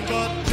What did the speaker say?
forgotten.